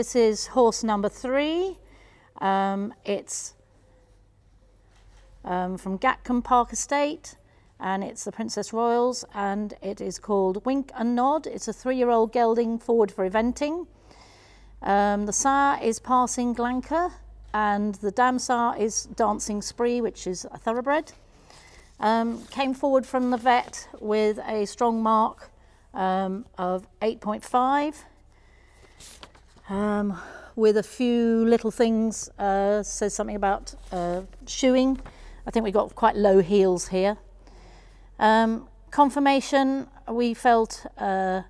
This is horse number three. Um, it's um, from Gatcombe Park Estate and it's the Princess Royals and it is called Wink and Nod. It's a three-year-old gelding forward for eventing. Um, the sire is Passing Glance and the dam sire is Dancing Spree, which is a thoroughbred. Um, came forward from the vet with a strong mark um, of 8.5 um, with a few little things, uh, says something about uh, shoeing. I think we've got quite low heels here. Um, conformation, we felt, uh,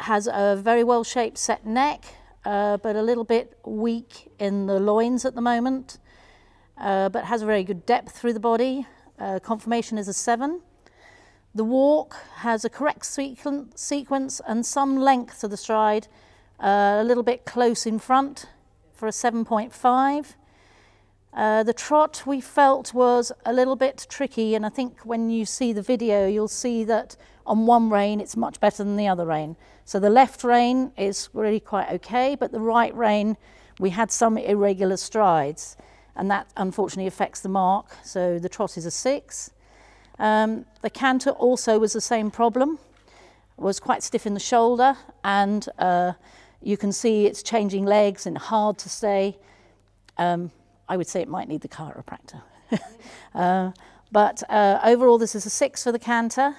has a very well shaped set neck, uh, but a little bit weak in the loins at the moment, uh, but has a very good depth through the body. Uh, conformation is a seven. The walk has a correct sequen sequence and some length to the stride, uh, a little bit close in front for a 7.5. Uh, the trot we felt was a little bit tricky and I think when you see the video you'll see that on one rein it's much better than the other rein. So the left rein is really quite okay but the right rein we had some irregular strides and that unfortunately affects the mark so the trot is a 6. Um, the canter also was the same problem, was quite stiff in the shoulder and uh, you can see it's changing legs and hard to stay. Um, I would say it might need the chiropractor. uh, but uh, overall, this is a six for the canter.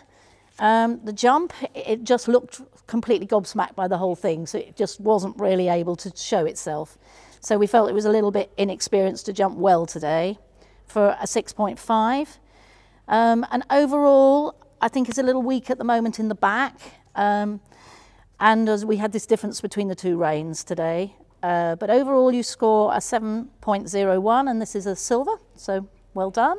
Um, the jump, it just looked completely gobsmacked by the whole thing, so it just wasn't really able to show itself. So we felt it was a little bit inexperienced to jump well today for a 6.5. Um, and overall, I think it's a little weak at the moment in the back. Um, and as we had this difference between the two reins today. Uh, but overall you score a 7.01 and this is a silver, so well done.